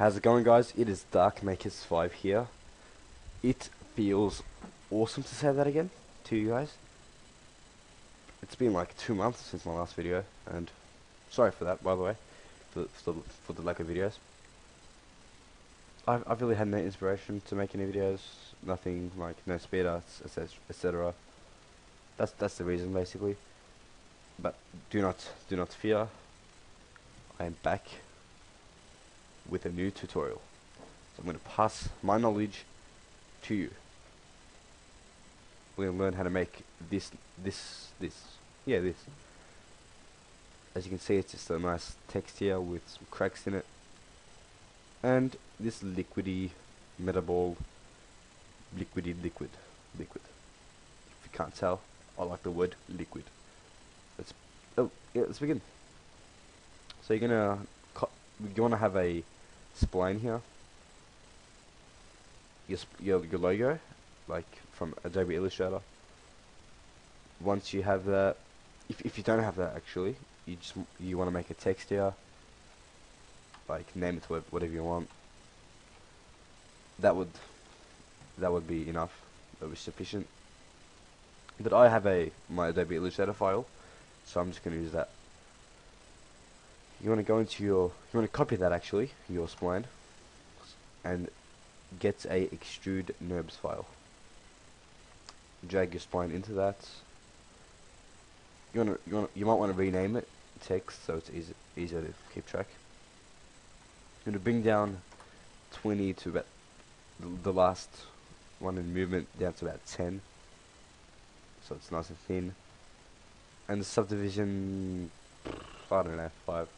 How's it going guys? It is Dark Makers 5 here. It feels awesome to say that again to you guys. It's been like two months since my last video and sorry for that by the way, for, for, the, for the lack of videos. I've, I've really had no inspiration to make any videos, nothing like no speed arts, etc. That's that's the reason basically. But do not do not fear. I am back with a new tutorial. So I'm going to pass my knowledge to you. We're going to learn how to make this, this, this, yeah, this. As you can see, it's just a nice text here with some cracks in it. And this liquidy metaball, liquidy liquid, liquid. If you can't tell, I like the word liquid. Let's, oh, yeah, let's begin. So you're gonna, you wanna have a spline here. Your, your, your logo, like from Adobe Illustrator. Once you have that, if, if you don't have that actually, you just you want to make a text here, like name it whatever you want. That would that would be enough. That would be sufficient. But I have a my Adobe Illustrator file, so I'm just going to use that you want to go into your you want to copy that actually your spline and get a extrude NURBS file. Drag your spline into that. You want to you want you might want to rename it text so it's easy easier to keep track. You're going to bring down 20 to about the last one in movement down to about 10 so it's nice and thin. And the subdivision I don't know 5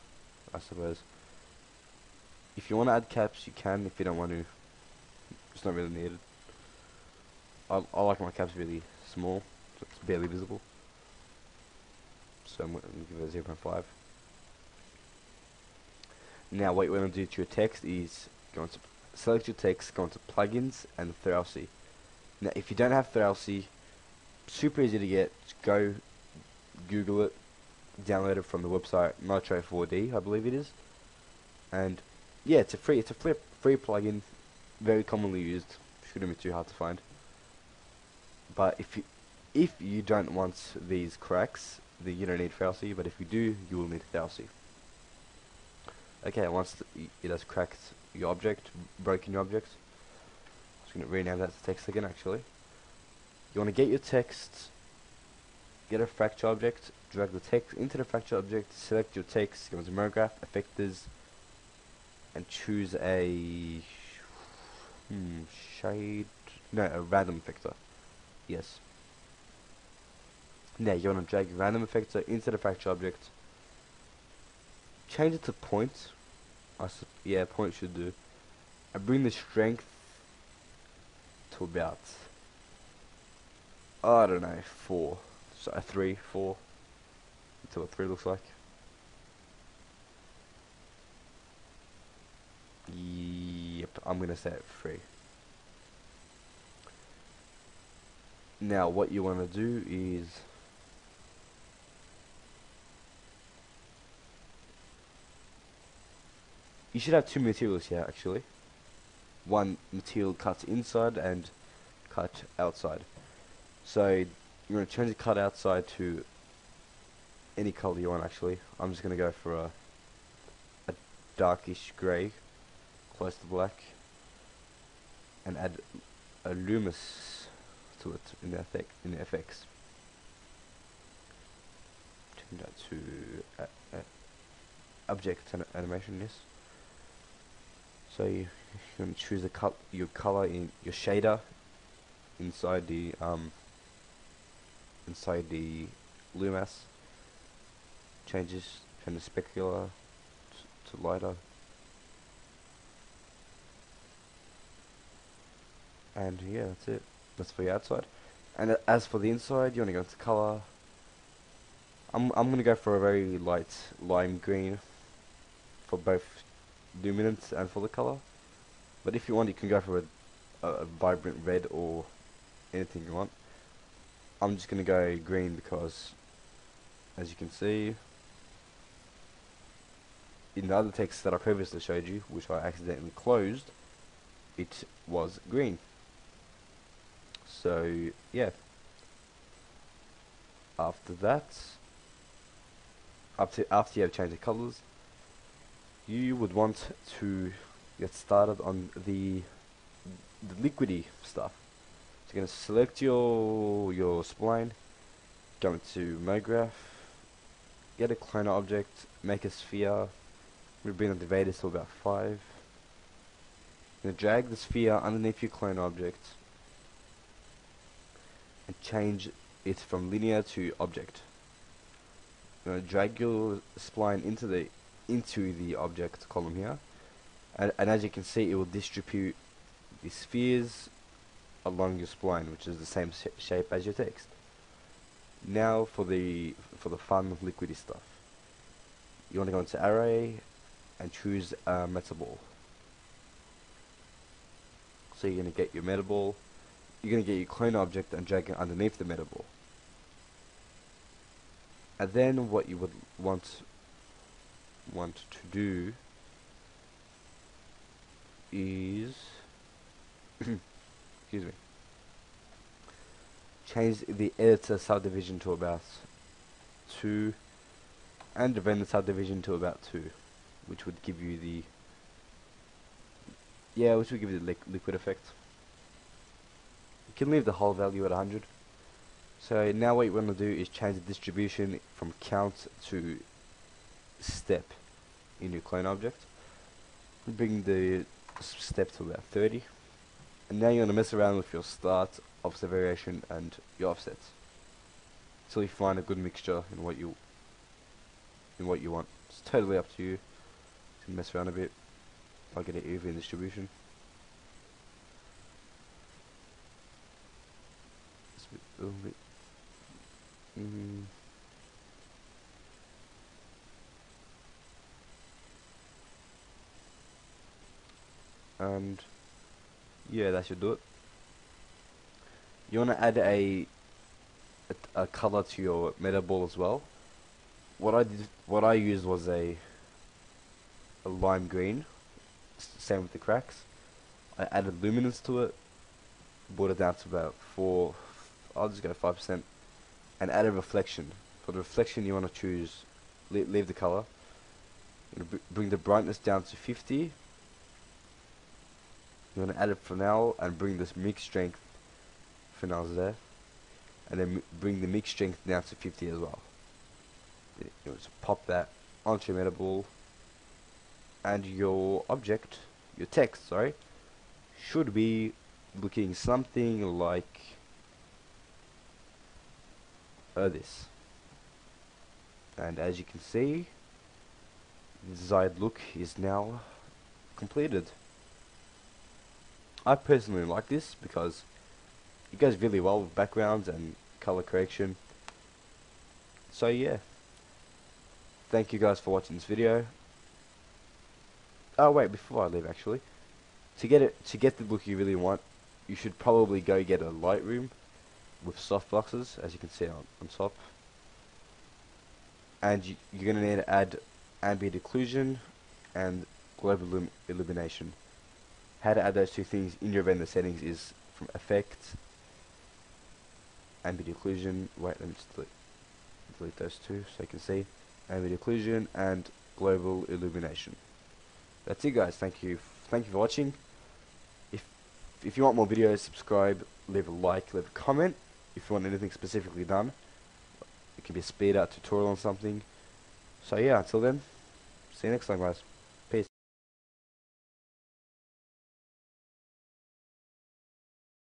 I suppose. If you want to add caps, you can. If you don't want to, it's not really needed. I, I like my caps really small, so it's barely visible. So I'm going to give it a 0.5. Now what you want to do to your text is go into select your text, go into plugins and Thrausi. Now if you don't have Thrausi, super easy to get. Go Google it, downloaded from the website Nitro 4D, I believe it is. And yeah, it's a free it's a free free plugin, very commonly used. Shouldn't be too hard to find. But if you if you don't want these cracks, then you don't need Thrausi. But if you do, you will need Thrausi. Okay, once it has cracked your object, broken your object, I'm just going to rename that to text again. Actually, you want to get your text get a fracture object, drag the text into the fracture object, select your text, go into MoGraph, effectors, and choose a hmm, shade, no, a random effector. Yes. Now you want to drag random effector into the fracture object, change it to point, I yeah, point should do, and bring the strength to about, I don't know, 4 so three, four. That's what three looks like. Yep, I'm gonna set three. Now what you want to do is you should have two materials here actually. One material cuts inside and cut outside. So you're going to change the cut outside to any color you want actually. I'm just going to go for a, a darkish grey, close to black, and add a Lumas to it in the, effect, in the FX. Change that to uh, uh, object animation, yes. So you, you can choose the cut your color in your shader inside the um, inside the Lumas changes from the specular to lighter. And yeah that's it. That's for the outside. And uh, as for the inside you want to go into color I'm, I'm gonna go for a very light lime green for both luminance and for the color but if you want you can go for a, a, vibrant red or anything you want. I'm just going to go green because, as you can see, in the other text that I previously showed you, which I accidentally closed, it was green. So yeah. After that, after after you have changed the colors, you would want to get started on the the liquidy stuff. So you're gonna select your your spline, go into MoGraph, get a clone object, make a sphere, we bring the dividers to about 5. Gonna drag the sphere underneath your clone object and change it from linear to object. You're drag your spline into the into the object column here and, and as you can see it will distribute the spheres along your spline which is the same sh shape as your text. Now for the for the fun liquidy stuff. You want to go into array and choose a meta ball. So you're going to get your meta ball. You're going to get your clone object and drag it underneath the meta ball. And then what you would want want to do is excuse me change the editor subdivision to about 2 and the render subdivision to about 2 which would give you the yeah which would give you the li liquid effect. You can leave the hull value at 100 so now what you want to do is change the distribution from count to step in your clone object. Bring the step to about 30 and now you're going to mess around with your start offset variation and your offsets. Until you find a good mixture in what you in what you want. It's totally up to you mess around a bit if I get an even distribution. It's a bit, a little bit mm. and yeah that should do it. You want to add a, a, a color to your meta ball as well? What I did what I used was a a lime green same with the cracks I added luminance to it brought it down to about 4 I'll just go 5% and add a reflection for the reflection you want to choose leave the color bring the brightness down to 50 you want to add a Fresnel and bring this mix strength Fresnel's there. And then bring the mix strength down to 50 as well. You know, so pop that onto your metaball. And your object, your text, sorry, should be looking something like uh, this. And as you can see, the desired look is now completed. I personally like this because it goes really well with backgrounds and color correction. So yeah. Thank you guys for watching this video. Oh wait, before I leave actually. To get it to get the look you really want, you should probably go get a Lightroom with softboxes, as you can see on, on top. And you, you're going to need to add ambient occlusion and global illumination how to add those two things in your render settings is from effects, ambient occlusion wait let me just delete, delete those two so you can see ambient occlusion and global illumination that's it guys. Thank you. Thank you for watching. If if you want more videos subscribe leave a like leave a comment. If you want anything specifically done it can be a speed out tutorial on something. So yeah until then see you next time guys